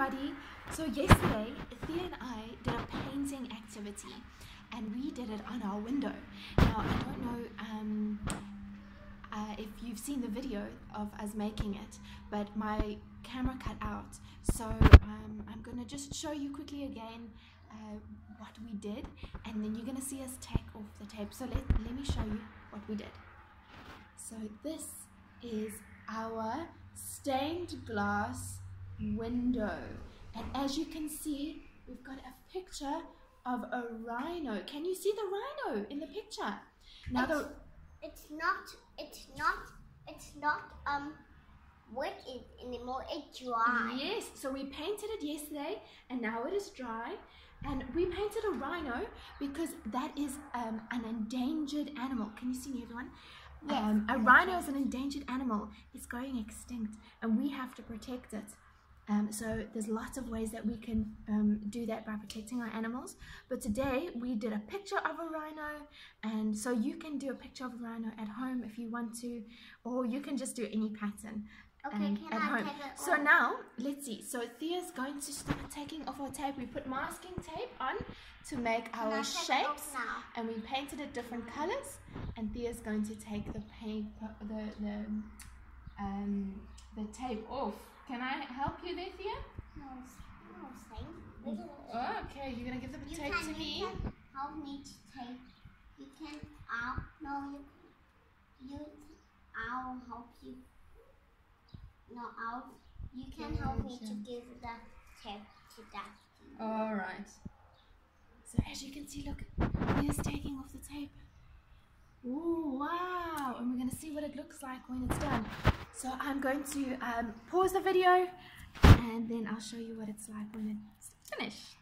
everybody. So yesterday, Thea and I did a painting activity and we did it on our window. Now, I don't know um, uh, if you've seen the video of us making it, but my camera cut out. So um, I'm going to just show you quickly again uh, what we did and then you're going to see us take off the tape. So let, let me show you what we did. So this is our stained glass window. And as you can see, we've got a picture of a rhino. Can you see the rhino in the picture? Now it's, the, it's not, it's not, it's not, um, wet anymore, it's dry. Yes, so we painted it yesterday and now it is dry. And we painted a rhino because that is um, an endangered animal. Can you see me, everyone? Yes. Um, a rhino is an endangered animal. It's going extinct and we have to protect it. Um, so there's lots of ways that we can um, do that by protecting our animals. But today we did a picture of a rhino and so you can do a picture of a rhino at home if you want to or you can just do any pattern. Okay, um, at I home. So now, let's see. So Thea's going to start taking off our tape. We put masking tape on to make can our shapes, and we painted it different colors. And Thea's going to take the paint, the the um the tape off. Can I help you there, Thea? No, no, same. Oh, okay, you're gonna give the you tape can, to me. You can help me to take. You can. I'll no. You. You. I'll help you. No, I'll. You can yeah, help me to give the tape to that. All right. So as you can see, look, he's taking off the tape. Oh wow! And we're gonna see what it looks like when it's done. So I'm going to um, pause the video and then I'll show you what it's like when it's finished.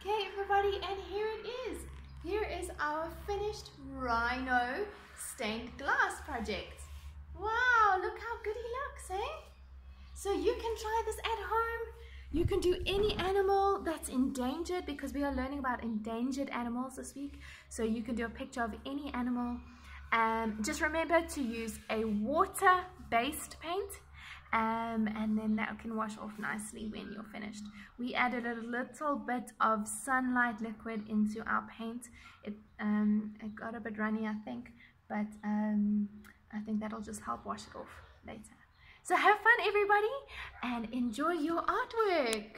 Okay everybody, and here it is. Here is our finished Rhino stained glass project. Wow, look how good he looks, eh? So you can try this at home. You can do any animal that's endangered because we are learning about endangered animals this week. So you can do a picture of any animal. Um, just remember to use a water-based paint um, and then that can wash off nicely when you're finished. We added a little bit of sunlight liquid into our paint. It, um, it got a bit runny, I think, but um, I think that'll just help wash it off later. So have fun everybody and enjoy your artwork.